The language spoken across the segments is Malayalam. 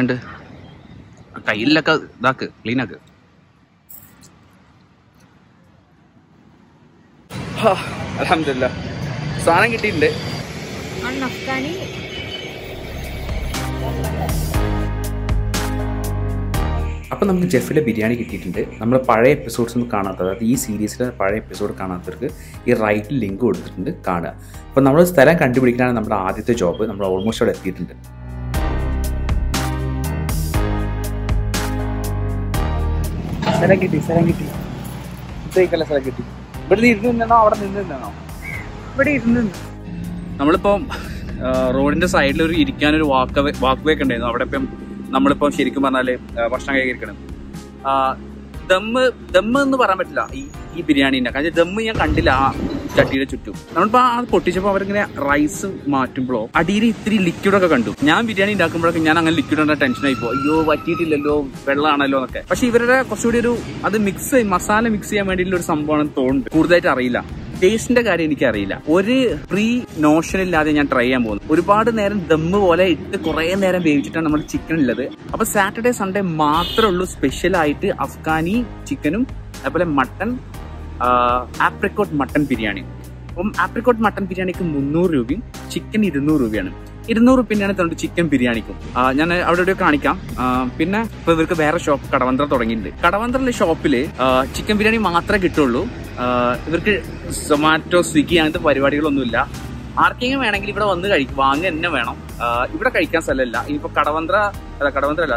ഉണ്ട് കയ്യിലൊക്കെ ഇതാക്ക് ക്ലീൻ ആക്ക് അലഹമില്ല സാധനം കിട്ടിയിട്ടുണ്ട്. അപ്പോൾ നമുക്ക് ജെഫിലെ ബിരിയാണി കിട്ടിയിട്ടുണ്ട്. നമ്മൾ പഴയ എപ്പിസോഡ്സ് ഒന്നും കാണാത്തത്. അതായത് ഈ സീരീസിലെ പഴയ എപ്പിസോഡ് കാണാത്തവർക്ക് ഈ റൈറ്റിൽ ലിങ്ക് കൊടുത്തിട്ടുണ്ട് കാണുക. അപ്പോൾ നമ്മൾ സ്ഥലം കണ്ടുപിടിക്കാനാണ് നമ്മുടെ ആദ്യത്തെ ജോബ് നമ്മൾ ഓൾമോസ്റ്റ് അവിടെ എത്തിയിട്ടുണ്ട്. സ്ഥലം കിട്ടി സ്ഥലം കിട്ടി. ഇത്രയ്ക്കല്ല സ്ഥലം കിട്ടി. ഇവിടെ ഇരുന്ന് നിന്നോ അവിടെ നിന്ന് നിന്നോ ഇവിടെ ഇരുന്ന്. നമ്മളിപ്പം റോഡിന്റെ സൈഡിൽ ഒരു ഇരിക്കാനൊരു വാക്ക് വാക്ക് വേ ഒക്കെ ഉണ്ടായിരുന്നു. അവിടെ ഇപ്പം നമ്മളിപ്പം ശരിക്കും പറഞ്ഞാൽ ഭക്ഷണം കഴിക്കണം ദമ്മ് ദമ്മ് എന്ന് പറയാൻ പറ്റില്ല. ഈ ഈ ബിരിയാണിന്റെ കാരണം ദമ്മ് ഞാൻ കണ്ടില്ല. ചട്ടിയുടെ ചുറ്റും. നമ്മളിപ്പോ അത് പൊട്ടിച്ചപ്പോ അവരിങ്ങനെ റൈസ് മാറ്റുമ്പോഴോ അടിയിൽ ഇത്തിരി ലിക്വിഡ് ഒക്കെ കണ്ടു. ഞാൻ ബിരിയാണി ഉണ്ടാക്കുമ്പോഴൊക്കെ ഞാൻ അങ്ങനെ ലിക്വിഡ് കണ്ട ടെൻഷൻ ആയിപ്പോ അയ്യോ പറ്റിയിട്ടില്ലല്ലോ വെള്ളമാണല്ലോ എന്നൊക്കെ. പക്ഷെ ഇവരുടെ കുറച്ചുകൂടി ഒരു അത് മിക്സ് മസാല മിക്സ് ചെയ്യാൻ വേണ്ടിയിട്ടുള്ള ഒരു സംഭവമാണ് തോന്നുന്നു കൂടുതലായിട്ട് അറിയില്ല. ടേസ്റ്റിന്റെ കാര്യം എനിക്കറിയില്ല. ഒരു പ്രീ നോഷൻ ഇല്ലാതെ ഞാൻ ട്രൈ ചെയ്യാൻ പോകുന്നു. ഒരുപാട് നേരം ദമ്മ് പോലെ ഇട്ട് കുറെ നേരം വേവിച്ചിട്ടാണ് നമ്മൾ ചിക്കൻ ഉള്ളത് അപ്പൊ സാറ്റർഡേ സൺഡേ മാത്രമേ ഉള്ളൂ സ്പെഷ്യൽ ആയിട്ട് അഫ്ഗാനി ചിക്കനും അതുപോലെ മട്ടൺ ആപ്രിക്കോട്ട് മട്ടൺ ബിരിയാണി. അപ്പം ആപ്രിക്കോട്ട് മട്ടൺ ബിരിയാണിക്ക് മുന്നൂറ് രൂപയും ചിക്കൻ ഇരുന്നൂറ് രൂപയാണ്. ഇരുന്നൂറ് രൂപയാണ് തന്നിട്ട് ചിക്കൻ ബിരിയാണിക്കും. ഞാൻ അവിടെ എവിടെയോ കാണിക്കാം. പിന്നെ ഇപ്പൊ ഇവർക്ക് വേറെ ഷോപ്പ് കടവന്ത്ര തുടങ്ങിയിട്ടുണ്ട്. കടവന്ത്രയിലെ ഷോപ്പിൽ ചിക്കൻ ബിരിയാണി മാത്രമേ കിട്ടുള്ളൂ. ഇവർക്ക് സൊമാറ്റോ സ്വിഗ്ഗി അങ്ങനത്തെ പരിപാടികളൊന്നുമില്ല. ആർക്കെങ്കിലും വേണമെങ്കിൽ ഇവിടെ വന്ന് കഴിക്കും. വാങ്ങുക തന്നെ വേണം. ഇവിടെ കഴിക്കാൻ സ്ഥലമില്ല. ഇനിയിപ്പോ കടവന്ത്ര അല്ല കടവന്ത്ര അല്ല.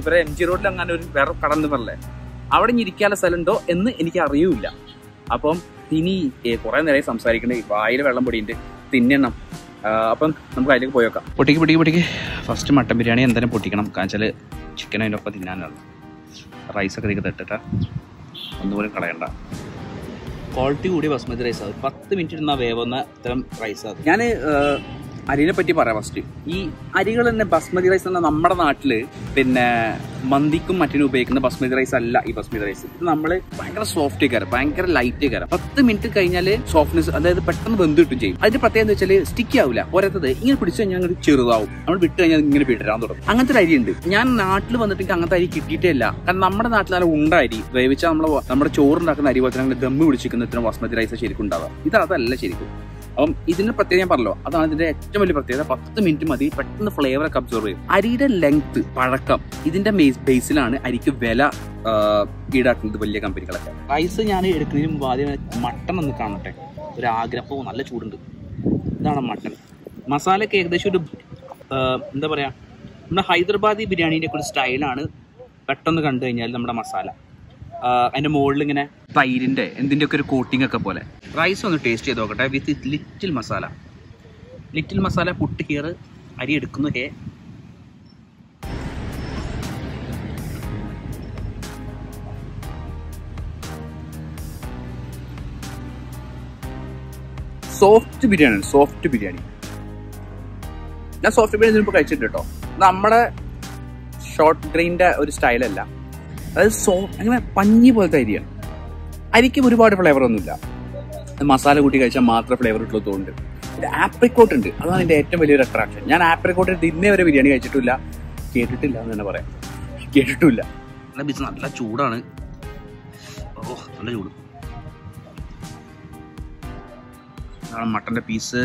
ഇവരെ എം ജി റോഡിൽ അങ്ങനെ ഒരു വേറെ കടന്നു എന്ന് പറഞ്ഞേ അവിടെ ഇനി ഇരിക്കാനുള്ള സ്ഥലമുണ്ടോ എന്ന് എനിക്ക് അറിയൂല അപ്പം ഇനി കുറെ നേരം സംസാരിക്കണേ വായിൽ വെള്ളം പൊടിയുണ്ട്. തിന്നണം. അപ്പം നമുക്ക് അതിലേക്ക് പോയേക്കാം പൊട്ടിക്ക് പൊട്ടിക്ക് പൊട്ടിക്ക്. ഫസ്റ്റ് മട്ടൻ ബിരിയാണി എന്തായാലും പൊട്ടിക്കണം. കാരണം വെച്ചാൽ ചിക്കൻ അതിന്റെ ഒപ്പം തിന്നാനുള്ളൂ റൈസൊക്കെ ഇതിലേക്ക് തട്ടിട്ട. ഒന്നുപോലും കളയണ്ട. ക്വാളിറ്റി കൂടിയ ബസ്മതി റൈസ് അത് പത്ത് മിനിറ്റ് ഇടുന്ന വേവുന്ന ഇത്തരം റൈസ് അത്. ഞാൻ അരിനെ പറ്റി പറയാം ഫസ്റ്റ് ഈ അരികൾ തന്നെ ബസ്മതി റൈസ് എന്ന നമ്മുടെ നാട്ടിൽ പിന്നെ മന്തിക്കും മറ്റിനും ഉപയോഗിക്കുന്ന ബസ്മതി റൈസ് അല്ല ഈ ബസ്മതി റൈസ് ഇത് നമ്മൾ ഭയങ്കര സോഫ്റ്റ് കയറും ഭയങ്കര ലൈറ്റ് കയറും പത്ത് മിനിറ്റ് കഴിഞ്ഞാൽ സോഫ്റ്റ്നെസ് അതായത് പെട്ടെന്ന് വെന്ത് കിട്ടും ചെയ്യും. അതിന്റെ പ്രത്യേകത എന്ന് വെച്ചാൽ സ്റ്റിക്ക് ആവില്ല പോരാത്തത് ഇങ്ങനെ പിടിച്ചു കഴിഞ്ഞാൽ അങ്ങനെ ചെറുതാവും. നമ്മൾ വിട്ട് കഴിഞ്ഞാൽ ഇങ്ങനെ വിടരാൻ തുടങ്ങും. അങ്ങനത്തെ ഒരു അരി ഉണ്ട് ഞാൻ നാട്ടിൽ വന്നിട്ട് അങ്ങനത്തെ അരി കിട്ടിയിട്ടേ ഇല്ല കാരണം നമ്മുടെ നാട്ടിൽ നല്ല ഉണ്ട അരി നമ്മളെ നമ്മുടെ ചോറുണ്ടാക്കുന്ന അരി പോലെ തന്നെ ദമ്മ് പിടിച്ചിരിക്കുന്ന ഇത്തരം ബസ്മതി റൈസ് ശരിക്കും ഉണ്ടാവുക. ഇത് അതല്ല ശരിക്കും. അപ്പം ഇതിന്റെ പ്രത്യേകത ഞാൻ പറഞ്ഞല്ലോ. അതാണ് ഇതിന്റെ ഏറ്റവും വലിയ പ്രത്യേകത. പത്ത് മിനിറ്റ് മതി പെട്ടെന്ന് ഫ്ലേവർ ഒക്കെ അബ്സോർവ് ചെയ്യും. അരിയുടെ ലെങ്ത് പഴക്കം ഇതിന്റെ ബേസിലാണ് അരിക്ക് വില ഈടാക്കുന്നത് വലിയ കമ്പനികളൊക്കെ. റൈസ് ഞാൻ എടുക്കുന്നതിന് മുമ്പ് ആദ്യം മട്ടൺ ഒന്ന് കാണട്ടെ. ഒരു ആഗ്രഹവും നല്ല ചൂടുണ്ട്. ഇതാണ് മട്ടൺ. മസാലയൊക്കെ ഏകദേശം ഒരു എന്താ പറയാ നമ്മുടെ ഹൈദരാബാദി ബിരിയാണീന്റെ ഒക്കെ ഒരു സ്റ്റൈലാണ് പെട്ടെന്ന് കണ്ടു കഴിഞ്ഞാൽ നമ്മുടെ മസാല. അതിന്റെ മുകളിൽ ഇങ്ങനെ തൈരിന്റെ എന്തിന്റെ ഒക്കെ ഒരു കോട്ടിംഗ് ഒക്കെ പോലെ. റൈസ് ഒന്ന് ടേസ്റ്റ് ചെയ്ത് നോക്കട്ടെ. With little masala little masala put കീറ് അരി എടുക്കുന്നു. Hey. Soft biryani soft biryani. ഞാൻ സോഫ്റ്റ് ബിരിയാണി ഇതിനിപ്പോൾ കഴിച്ചിട്ടുണ്ട് കേട്ടോ. നമ്മുടെ ഷോർട്ട് ഗ്രെയിന്റെ ഒരു സ്റ്റൈലല്ല അതായത് സോ അങ്ങനെ പഞ്ഞി പോലത്തെ അരിയാണ് അരിക്കും ഒരുപാട് ഫ്ലേവർ ഒന്നുമില്ല. മസാല കൂട്ടി കഴിച്ചാൽ മാത്രം ഫ്ലേവർ ഉള്ളൂ തോന്നുന്നുണ്ട്. ഇത് ആപ്രിക്കോട്ട് ഉണ്ട്. അതാണ് എന്റെ ഏറ്റവും വലിയൊരു അട്രാക്ഷൻ ഞാൻ ആപ്രിക്കോട്ട് ഇന്നേ വരെ ബിരിയാണി കഴിച്ചിട്ടില്ല. കേട്ടിട്ടില്ല എന്ന് തന്നെ പറയാം. കേട്ടിട്ടില്ല. നല്ല ബിസ് നല്ല ചൂടാണ്. ഓ നല്ല ചൂട്. മട്ടന്റെ പീസ്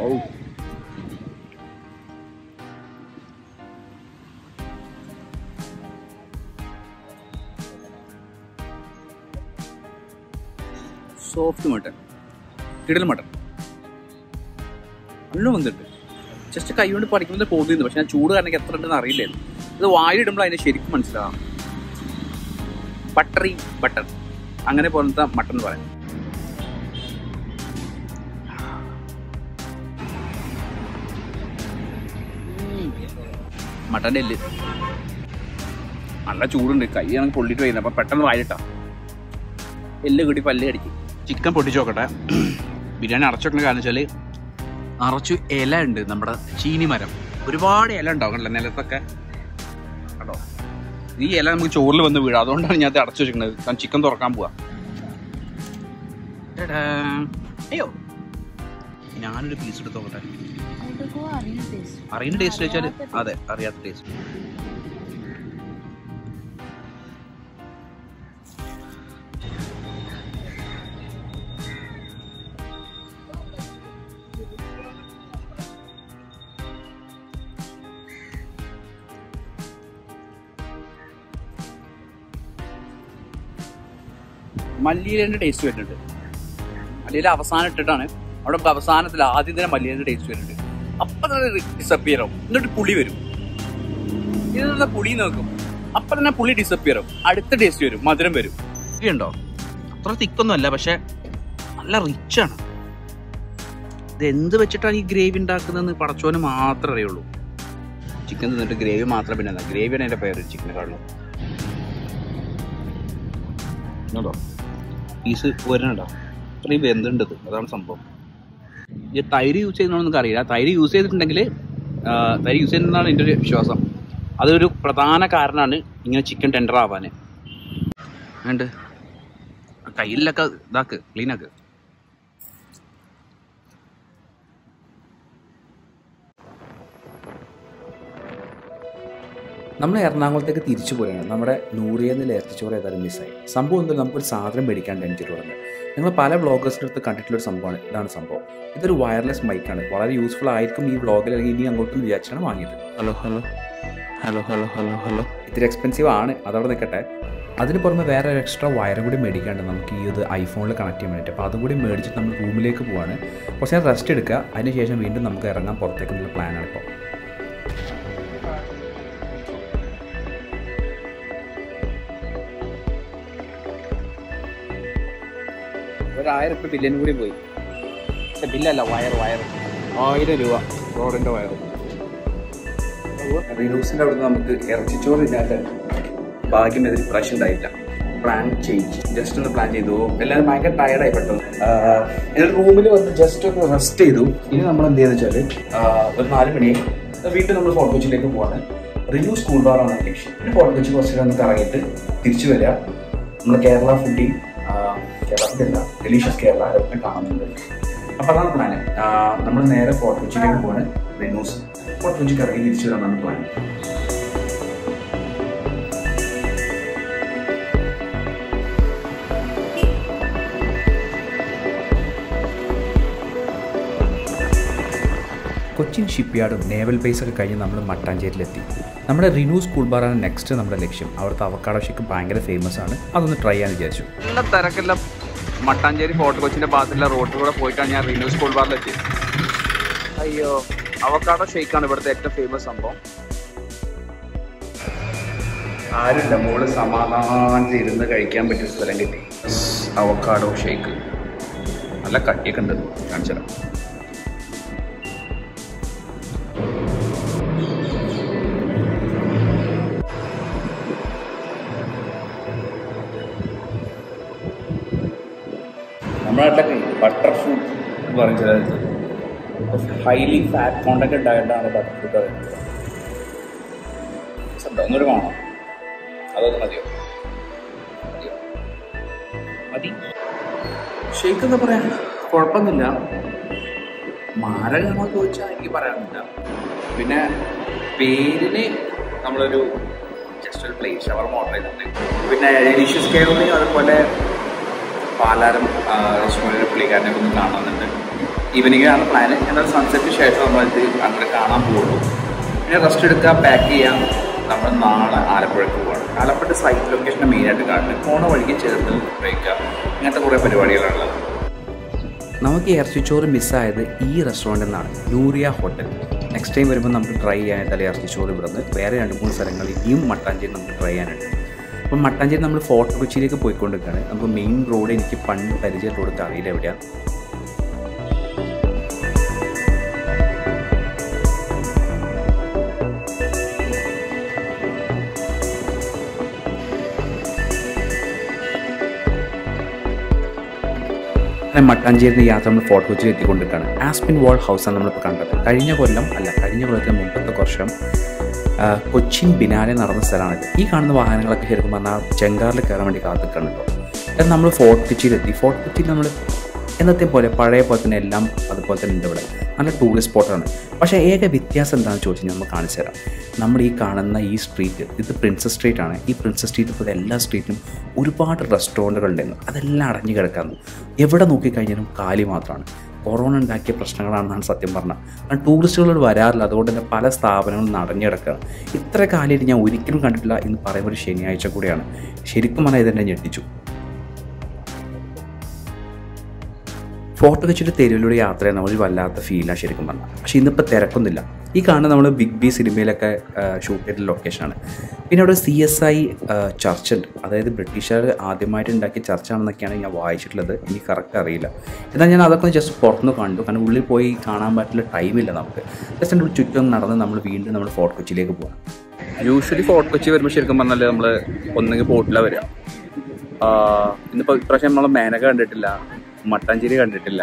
ഓ സോഫ്റ്റ് മട്ടൺ കിടൽ മട്ടൺ നല്ല വന്നിട്ട് ജസ്റ്റ് കൈ കൊണ്ട് പഠിക്കുമ്പോൾ പോകുന്നു പക്ഷെ ഞാൻ ചൂട് കാരണം എത്ര ഉണ്ടെന്ന് അറിയില്ലായിരുന്നു. ഇത് വായിലിടുമ്പോൾ അതിനെ ശരിക്കും മനസ്സിലാവാം. ബട്ടറി ബട്ടർ അങ്ങനെ പോലത്തെ മട്ടൺ പറയാം. മട്ടന്റെ എല്ല്. നല്ല ചൂടുണ്ട്. കൈ ആണെങ്കിൽ പൊള്ളിട്ട് വരുന്നത് അപ്പൊ പെട്ടെന്ന് വായിലിട്ടാ എല്ല് കൂടി പല്ല് കടിക്കും. ചിക്കൻ പൊട്ടിച്ച് നോക്കട്ടെ. ബിരിയാണി അടച്ചു വെക്കണ കാരണം വെച്ചാൽ നിറച്ചു ഇല ഉണ്ട് നമ്മുടെ ചീനി മരം. ഒരുപാട് ഇല ഉണ്ടാവും കണ്ടല്ലോ നിലത്തൊക്കെ. കേട്ടോ ഈ ഇല നമുക്ക് ചോറിൽ വന്ന് വീഴും. അതുകൊണ്ടാണ് ഞാൻ അടച്ചു വെച്ചിരിക്കുന്നത്. കാരണം ചിക്കൻ തുറക്കാൻ പോവാ. അയ്യോ. ഞാനൊരു പീസ് എടുത്ത് നോക്കട്ടെ. എന്തൊക്കെയോ അറിയുന്ന ടേസ്റ്റ് അറിയുന്ന ടേസ്റ്റ് വെച്ചാൽ അതെ അറിയാത്ത ടേസ്റ്റ് മല്ലിയിലേന്റെ ടേസ്റ്റ് വരുന്നുണ്ട്. മല്ലിയില അവസാനം ഇട്ടിട്ടാണ്. അവിടെ അവസാനത്തിൽ ആദ്യം തന്നെ മല്ലിയിലേന്റെ ടേസ്റ്റ് വരുന്നുണ്ട്. അപ്പം തന്നെ ഡിസപ്പിയർ ആവും. എന്നിട്ട് പുളി വരും. ഇതിനുള്ള പുളി നോക്കും. അപ്പം തന്നെ പുളി ഡിസപ്പിയർ ആവും. അടുത്ത ടേസ്റ്റ് വരും. മധുരം വരും. ഉണ്ടോ അത്ര തിക്കൊന്നും അല്ല പക്ഷെ നല്ല റിച്ച് ആണ്. ഇത് എന്ത് വെച്ചിട്ടാണ് ഈ ഗ്രേവി ഉണ്ടാക്കുന്നതെന്ന് പടച്ചോന് മാത്രമേ അറിയുള്ളൂ. ചിക്കൻ തിന്നിട്ട് ഗ്രേവി മാത്രം പിന്നെ ഗ്രേവിയാണ് എന്റെ പേര് ചിക്കനെക്കാളും കേട്ടോ പീസ് വരുന്നുണ്ടോ അത്രയും വെന്തുണ്ടത് അതാണ് സംഭവം. ഈ തൈര് യൂസ് ചെയ്യുന്നതാണെന്ന് നമുക്ക് അറിയില്ല തൈര് യൂസ് ചെയ്തിട്ടുണ്ടെങ്കിൽ തൈര് യൂസ് ചെയ്യുന്നതാണ് എന്റെ ഒരു വിശ്വാസം. അതൊരു പ്രധാന കാരണമാണ് ഇങ്ങനെ ചിക്കൻ ടെൻഡർ ആവാൻ അതുകൊണ്ട് കയ്യിലൊക്കെ ഇതാക്ക് ക്ലീനാക്ക് നമ്മൾ എറണാകുളത്തേക്ക് തിരിച്ചു പോയാണ്. നമ്മുടെ നൂറിയെന്ന് ഇറച്ചിച്ചോറ് ഏതായാലും മിസ്സായി സംഭവം എന്തായാലും നമുക്കൊരു സാധനം മേടിക്കാൻ എനിക്ക് തുടങ്ങി നിങ്ങൾ പല വ്ളോഗേഴ്സിന്റെ അടുത്ത് കണ്ടിട്ടുള്ള ഒരു സംഭവമാണ്. ഇതാണ് സംഭവം. ഇതൊരു വയർലെസ് മൈക്കാണ് വളരെ യൂസ്ഫുൾ ആയിരിക്കും ഈ വ്ളോഗിൽ അല്ലെങ്കിൽ ഇനി അങ്ങോട്ടും വിചാരിച്ചാണ് വാങ്ങിയത്. Hello hello hello hello hello hello ഇത്തിരി എക്സ്പെൻസീവ് ആണ്. അതവിടെ നിൽക്കട്ടെ. അതിന് പുറമെ വേറെ ഒരു എക്സ്ട്രാ വയറും കൂടി മേടിക്കാണ്ട് നമുക്ക് ഈ ഇത് ഐഫോണിൽ കണക്ട് ചെയ്യാൻ വേണ്ടിയിട്ട് അപ്പോൾ അതും കൂടി മേടിച്ചിട്ട് നമ്മൾ റൂമിലേക്ക് പോവാണ്. കുറച്ച് നേരം റെസ്റ്റ് എടുക്കുക. അതിനുശേഷം വീണ്ടും നമുക്ക് ഇറങ്ങാൻ പുറത്തേക്കുള്ള പ്ലാനാണ് ഇപ്പോൾ. ഒരായിരം ഉപ്പ് ബില്ലിന് കൂടി പോയി. പക്ഷെ ബില്ലല്ല വയർ വയർ ആയിരം രൂപ റോഡിന്റെ വയർ റിനൂസിന്റെ അവിടെ നമുക്ക് ഇറച്ചിച്ചോറില്ലാത്ത ഭാഗ്യം ഇതിൽ പ്രാവശ്യം ഉണ്ടായില്ല പ്ലാൻ ചേഞ്ച് ജസ്റ്റ് ഒന്ന് പ്ലാൻ ചെയ്തു. എല്ലാവരും ഭയങ്കര ടയർഡായി പെട്ടു. എന്നിട്ട് റൂമിൽ വന്ന് ജസ്റ്റ് ഒന്ന് റെസ്റ്റ് ചെയ്തു. ഇനി നമ്മൾ എന്ത് ചെയ്യുന്ന വെച്ചാൽ ഒരു നാല് മണിയായി വീട്ടിൽ നമ്മൾ ഫോർട്ട് കൊച്ചിയിലേക്ക് പോവാണ്. റിന്യൂ സ്കൂൾ ബാറാണ് ലക്ഷ്യം ഫോർട്ട് കൊച്ചി കുറച്ച് ഒന്ന് കറങ്ങിയിട്ട് തിരിച്ചു വരിക നമ്മൾ കേരള ഫുഡിൽ കേരള ഫുഡല്ല ഡെലീഷ്യസ് കേരള അതൊക്കെ കാണുന്നുണ്ട്. അപ്പോൾ അതാണ് പ്ലാന് നമ്മൾ നേരെ ഫോർട്ട് കൊച്ചിയിലേക്ക് പോവാണ്. വെന്നൂസ് ഫോർട്ട് കൊച്ചിക്ക് ഇറങ്ങി തിരിച്ചു വരാനാണ് പ്ലാൻ കൊച്ചിൻ ഷിപ്പ്യാർഡും നേവൽ ബേസൊക്കെ ഒക്കെ കഴിഞ്ഞ് നമ്മൾ മട്ടാഞ്ചേരിയിലെത്തി. നമ്മുടെ റിനു സ്കൂൾ ബാറാണ് നെക്സ്റ്റ് നമ്മുടെ ലക്ഷ്യം. അവിടുത്തെ അവക്കാടോ ഷേക്ക് ഭയങ്കര ഫേമസ് ആണ്. അതൊന്ന് ട്രൈ ചെയ്യാൻ വിചാരിച്ചു. നല്ല തിരക്കുള്ള മട്ടാഞ്ചേരി ഫോർട്ട് കൊച്ചിന്റെ ഭാഗത്തുള്ള റോഡിലൂടെ കൂടെ പോയിട്ടാണ് ഞാൻ റിന്യൂ സ്കൂൾ ബാറിലെത്തി അയ്യോ അവക്കാടോ ഷേക്കാണ് ഇവിടുത്തെ ഏറ്റവും ഫേമസ് സംഭവം. ആരുമില്ല മോൾ സമാധാനത്തിൽ ഇരുന്ന് കഴിക്കാൻ പറ്റിയ സ്ഥലം കിട്ടി. അവക്കാടോ ഷേക്ക് നല്ല കട്ടിയൊക്കെ ഉണ്ട് കാണിച്ചു നമ്മുടെ നാട്ടിലൊക്കെ ബട്ടർ ഫ്രൂട്ട് എന്ന് പറയുന്ന ചില ഹൈലി ഫാറ്റ് കോണ്ടന്റ് ഡയറ്റാണ് ബട്ടർ ഫ്രൂട്ട് പറയുന്നത് ഒന്നൊരു വേണം. അതൊന്നും മതിയോ? മതി. എന്താ പറയാ? കുഴപ്പമൊന്നുമില്ല. മാരകമാണോ ചോദിച്ചാൽ എനിക്ക് പറയാനില്ല പിന്നെ പേരിന് നമ്മളൊരു ജസ്റ്റ് ഒരു പ്ലേറ്റ് ഷവർ ഓർഡർ പിന്നെ ഡെലീഷ്യസ് കെയറിൽ അതുപോലെ പാലാരം റെസ്റ്റോറന്റിലെ പുള്ളിക്കാരനെ ഒന്ന് കാണുന്നുണ്ട് ഈവനിങ്ങിലാണ് പ്ലാൻ എന്നാൽ സൺസെറ്റ് ശേഷം നമ്മൾ ഇത് അങ്ങോട്ട് കാണാൻ പോകുള്ളൂ പിന്നെ റെസ്റ്റ് എടുക്കുക പാക്ക് ചെയ്യാം നമ്മൾ നാളെ ആലപ്പുഴയ്ക്ക് പോകണം ആലപ്പുഴ സൈറ്റ് ലൊക്കേഷൻ മെയിനായിട്ട് കാണുന്നത്. പോണ വഴിക്ക് ചേർത്ത് ഉപയോഗിക്കുക ഇങ്ങനത്തെ കുറേ പരിപാടികളാണുള്ളത് നമുക്ക് ഇറച്ചിച്ചോറ് മിസ്സായത് ഈ റെസ്റ്റോറന്റിൽ നിന്നാണ് നൂറിയ ഹോട്ടൽ. നെക്സ്റ്റ് ടൈം വരുമ്പോൾ നമുക്ക് ട്രൈ ചെയ്യാനായിട്ട് ഇറച്ചിച്ചോറ് ഇവിടെ നിന്ന് വേറെ രണ്ട് മൂന്ന് സ്ഥലങ്ങളിൽ ഇനിയും മട്ടാഞ്ചേരി നമുക്ക് ട്രൈ ചെയ്യാനുണ്ട് അപ്പം മട്ടാഞ്ചേരി നമ്മൾ ഫോർട്ട് കൊച്ചിയിലേക്ക് പോയിക്കൊണ്ടിരിക്കുകയാണ്. അപ്പോൾ മെയിൻ റോഡ് എനിക്ക് പണ്ട് പരിചയ റോഡ് അറിയില്ല എവിടെയാണ് അങ്ങനെ യാത്ര നമ്മൾ ഫോർട്ട് കൊച്ചിയിൽ എത്തിക്കൊണ്ടിരിക്കുകയാണ്. ആസ്പിൻ വാൾ ഹൗസാണ് നമ്മളിപ്പോൾ കണ്ടത്. കഴിഞ്ഞ കൊല്ലം അല്ല കഴിഞ്ഞ കൊല്ലത്തിന് മുമ്പത്തെ വർഷം കൊച്ചിൻ ബിനാലെ നടന്ന സ്ഥലമാണിത് ഈ കാണുന്ന വാഹനങ്ങളൊക്കെ ശരിക്കും പറഞ്ഞാൽ ചെങ്കാറിൽ കയറാൻ വേണ്ടി കാത്തിക്കണല്ലോ എന്നാൽ നമ്മൾ ഫോർട്ട് കൊച്ചിയിലെത്തി ഫോർട്ട് കൊച്ചിയിൽ നമ്മൾ എന്നത്തെ പോലെ പഴയ പോലെ തന്നെ എല്ലാം അതുപോലെ തന്നെ ഉണ്ട് ഇവിടെ. നല്ല ടൂറിസ്റ്റ് സ്പോട്ടാണ് പക്ഷേ ഏക വ്യത്യാസം എന്താണെന്ന് ചോദിച്ചാൽ നമ്മൾ കാണിച്ചു തരാം. നമ്മൾ ഈ കാണുന്ന ഈ സ്ട്രീറ്റ് ഇത് പ്രിൻസസ് സ്ട്രീറ്റ് ആണ്. ഈ പ്രിൻസസ് സ്ട്രീറ്റ് പോലെ എല്ലാ സ്ട്രീറ്റിലും ഒരുപാട് റെസ്റ്റോറന്റുകളുണ്ടെന്ന് അതെല്ലാം അടഞ്ഞു കിടക്കാമെന്ന് എവിടെ നോക്കിക്കഴിഞ്ഞാലും കാലി മാത്രമാണ്. കൊറോണ ഉണ്ടാക്കിയ പ്രശ്നങ്ങളാണെന്നാണ് സത്യം പറഞ്ഞത്. കാരണം ടൂറിസ്റ്റുകളോട് വരാറില്ല. അതുകൊണ്ട് തന്നെ പല സ്ഥാപനങ്ങളും നടഞ്ഞിടക്കുക ഇത്ര കാലമായിട്ട് ഞാൻ ഒരിക്കലും കണ്ടിട്ടില്ല എന്ന് പറയുമ്പോൾ ഒരു ശനിയാഴ്ച കൂടിയാണ്. ശരിക്കും പറഞ്ഞാൽ ഇതെന്നെ ഞെട്ടിച്ചു. ഫോട്ടോ വെച്ചിട്ട് തെരുവിലൂടെ യാത്ര ചെയ്യുന്ന ഒരു വല്ലാത്ത ഫീലാണ് ശരിക്കും പറഞ്ഞാൽ പക്ഷേ ഇന്നിപ്പോൾ തിരക്കൊന്നുമില്ല. ഈ കാണുന്ന നമ്മൾ ബിഗ് ബി സിനിമയിലൊക്കെ ഷൂട്ട് ചെയ്ത ലൊക്കേഷനാണ് പിന്നെ അവിടെ സി എസ് ഐ ചർച്ച് ഉണ്ട്. അതായത് ബ്രിട്ടീഷുകാർ ആദ്യമായിട്ട് ഉണ്ടാക്കിയ ചർച്ചാണെന്നൊക്കെയാണ് ഞാൻ വായിച്ചിട്ടുള്ളത്. എനിക്ക് കറക്റ്റ് അറിയില്ല. എന്നാൽ ഞാൻ അതൊക്കെ ജസ്റ്റ് പുറത്തുനിന്ന് കണ്ടു. കാരണം ഉള്ളിൽ പോയി കാണാൻ പറ്റില്ല ടൈമില്ല നമുക്ക്. ജസ്റ്റ് എന്റെ ചുറ്റും നടന്ന് നമ്മൾ വീണ്ടും നമ്മൾ ഫോർട്ട് കൊച്ചിയിലേക്ക് പോകാം യൂഷ്വലി ഫോർട്ട് കൊച്ചി വരുമ്പോൾ ശരിക്കും പറഞ്ഞാൽ നമ്മൾ ഒന്നെങ്കിൽ ബോട്ടിലാണ് വരിക. ഇന്നിപ്പോൾ ഇപ്രാവശ്യം നമ്മൾ മേനക കണ്ടിട്ടില്ല. മട്ടാഞ്ചേരി കണ്ടിട്ടില്ല.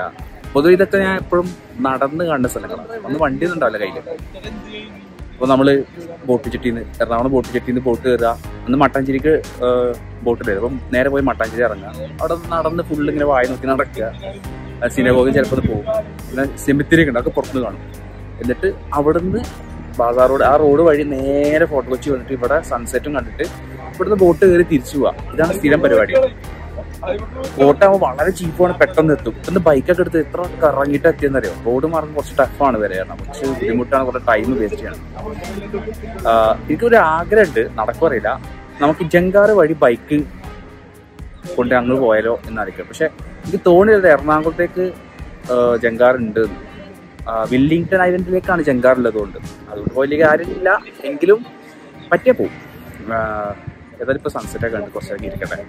പൊതുവെ ഇതൊക്കെ ഞാൻ എപ്പോഴും നടന്ന് കാണുന്ന സ്ഥലങ്ങളാണ്. ഒന്ന് വണ്ടി ഒന്നും ഉണ്ടാവില്ല കയ്യിൽ അപ്പോൾ നമ്മൾ ബോട്ട് ചെട്ടിന്ന് എറണാകുളം ബോട്ട് ചെട്ടിന്ന് ബോട്ട് കയറുക. അന്ന് മട്ടാഞ്ചേരിക്ക് ബോട്ട് കയറുക അപ്പം നേരെ പോയി മട്ടാഞ്ചേരി ഇറങ്ങുക. അവിടെ നടന്ന് ഫുള്ള് ഇങ്ങനെ വായി നോക്കി നടക്കുക. സിനഗോഗ് ചിലപ്പോൾ പോകും. പിന്നെ സെമിത്തിരി ഉണ്ട്. അതൊക്കെ പുറത്തുനിന്ന് കാണും. എന്നിട്ട് അവിടുന്ന് ബാസാർ റോഡ് ആ റോഡ് വഴി നേരെ ഫോട്ടോ കൊച്ചി വന്നിട്ട് ഇവിടെ സൺസെറ്റും കണ്ടിട്ട് ഇവിടുന്ന് ബോട്ട് കയറി തിരിച്ചു പോവാ. ഇതാണ് സ്ഥിരം പരിപാടി. ബോട്ടാകുമ്പോൾ വളരെ ചീപ്പാണ് പെട്ടെന്ന് എത്തും. ഇന്ന് ബൈക്കൊക്കെ എടുത്ത് എത്ര കറങ്ങിയിട്ട് എത്തിയെന്നറിയോ? റോഡ് മാർഗം കുറച്ച് ടഫാണ് വരെ കാരണം കുറച്ച് ബുദ്ധിമുട്ടാണ് കുറച്ച് ടൈം വേസ്റ്റ് ചെയ്യണം. എനിക്കൊരു ആഗ്രഹമുണ്ട് നടക്കുമറിയില്ല നമുക്ക് ജങ്കാറ് വഴി ബൈക്ക് കൊണ്ട് അങ്ങ് പോയാലോ എന്നായിരിക്കും. പക്ഷെ എനിക്ക് തോന്നിയത് എറണാകുളത്തേക്ക് ജങ്കാറുണ്ട് ഉണ്ട് വില്ലിംഗ്ടൺ ഐലൻഡിലേക്കാണ് ജങ്കാർ ഉള്ളതുകൊണ്ട് അതുകൊണ്ട് വലിയ കാര്യമില്ല എങ്കിലും പറ്റിയ പോവും. ഏതായാലും ഇപ്പോൾ സൺസെറ്റ് ഒക്കെ കണ്ട് കുറച്ചൊക്കെ ഇരിക്കട്ടെ.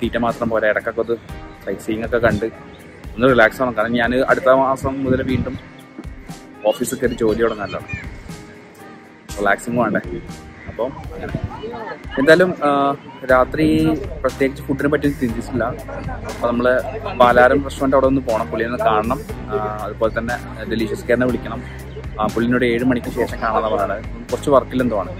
തീറ്റ മാത്രം പോലെ ഇടയ്ക്കൊക്കെ ഒന്ന് സൈറ്റ് സീയിങ് ഒക്കെ കണ്ട് ഒന്ന് റിലാക്സ് ആവണം. കാരണം ഞാൻ അടുത്ത മാസം മുതൽ വീണ്ടും ഓഫീസിൽ കയറി ജോലി തുടങ്ങാനാണ് റിലാക്സിങ് വേണ്ടേ. അപ്പം അങ്ങനെ എന്തായാലും രാത്രി പ്രത്യേകിച്ച് ഫുഡിനെ പറ്റി ചിന്തിച്ചില്ല അപ്പോൾ നമ്മൾ പാലാരം റെസ്റ്റോറന്റ് അവിടെ ഒന്ന് പോകണം പുള്ളിയെ ഒന്ന് കാണണം. അതുപോലെ തന്നെ ഡെലീഷ്യസ് കെയറിനെ വിളിക്കണം. പുള്ളിനോട് ഏഴ് മണിക്ക് ശേഷം കാണാമെന്ന് പറയുന്നത് കുറച്ച് വർക്കിലെന്തോ ആണ്.